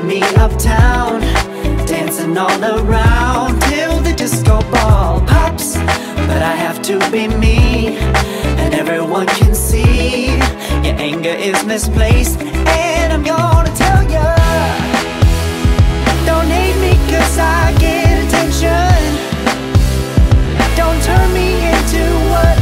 me uptown Dancing all around till the disco ball pops. But I have to be me And everyone can see Your anger is misplaced. And I'm gonna tell ya Don't hate me cause I get attention. Don't turn me into what